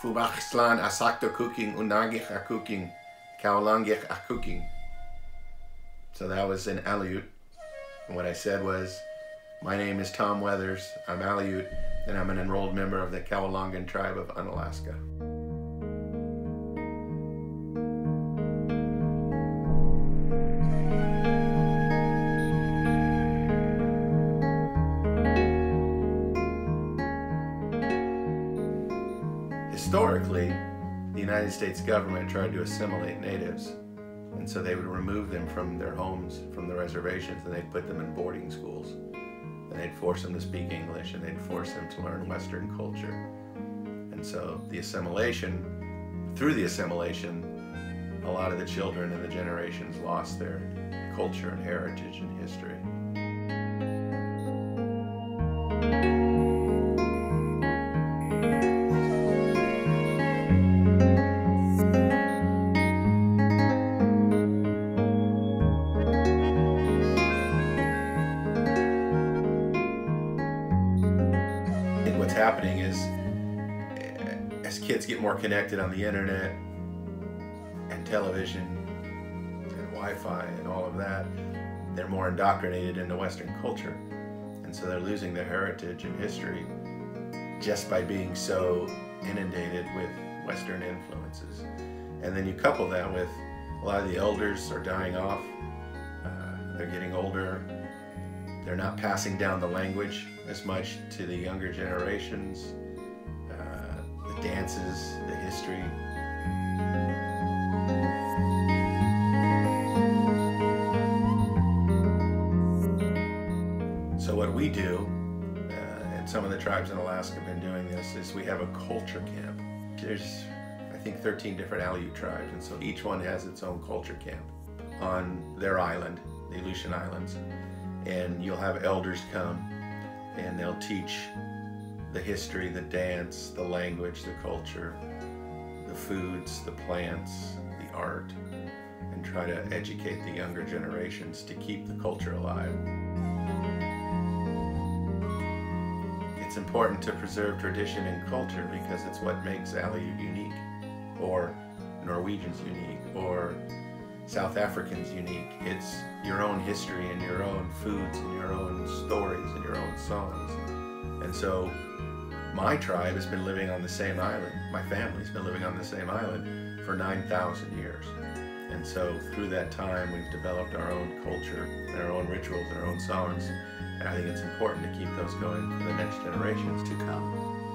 Fubachslan asakto cooking unagich a cooking kaolangich a cooking. So that was in Aleut. And what I said was, my name is Tom Weathers, I'm Aleut, and I'm an enrolled member of the Qawalangin tribe of Unalaska. Historically, the United States government tried to assimilate natives, and so they would remove them from their homes, from the reservations, and they'd put them in boarding schools. And they'd force them to speak English, and they'd force them to learn Western culture. And so the assimilation, through the assimilation, a lot of the children and the generations lost their culture and heritage and history. Happening is as kids get more connected on the internet and television and Wi-Fi and all of that, they're more indoctrinated into Western culture. And so they're losing their heritage and history just by being so inundated with Western influences. And then you couple that with a lot of the elders are dying off, uh, they're getting older, they're not passing down the language as much to the younger generations, uh, the dances, the history. So what we do, uh, and some of the tribes in Alaska have been doing this, is we have a culture camp. There's, I think, 13 different Aleut tribes, and so each one has its own culture camp on their island, the Aleutian Islands and you'll have elders come and they'll teach the history, the dance, the language, the culture, the foods, the plants, the art, and try to educate the younger generations to keep the culture alive. It's important to preserve tradition and culture because it's what makes Aleut unique, or Norwegians unique, or South African's unique. It's your own history and your own foods and your own stories and your own songs. And so my tribe has been living on the same island. My family's been living on the same island for 9,000 years. And so through that time, we've developed our own culture and our own rituals and our own songs. And I think it's important to keep those going for the next generations to come.